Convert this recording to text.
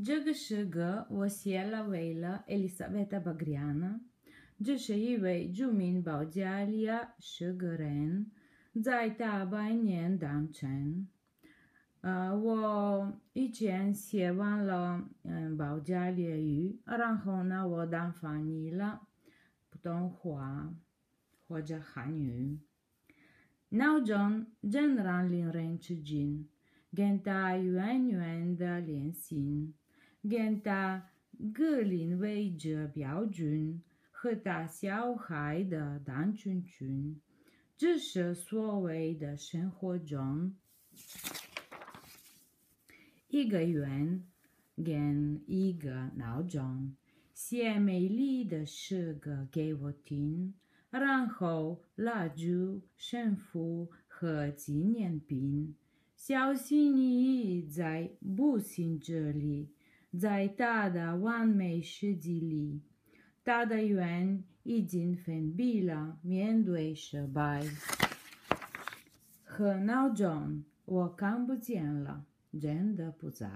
这个诗歌我写了为了 Elisabetta Bagriana，这是一位著名保加利亚诗歌人，在大百年当中，呃，我以前写完了嗯保加利亚语，然后呢，我当翻译了普通话或者汉语。闹钟仍然令人吃惊，跟他远远的联系，跟他格林威治标准和他小孩的单纯群，这是所谓的生活中一个圆跟一个闹钟，写美丽的诗歌给我听。然后蜡烛、神符和纪念品，小心翼翼在不幸这里，在他的完美世界里，他的愿已经封闭了，面对失败和闹钟，我看不见了，真的不在。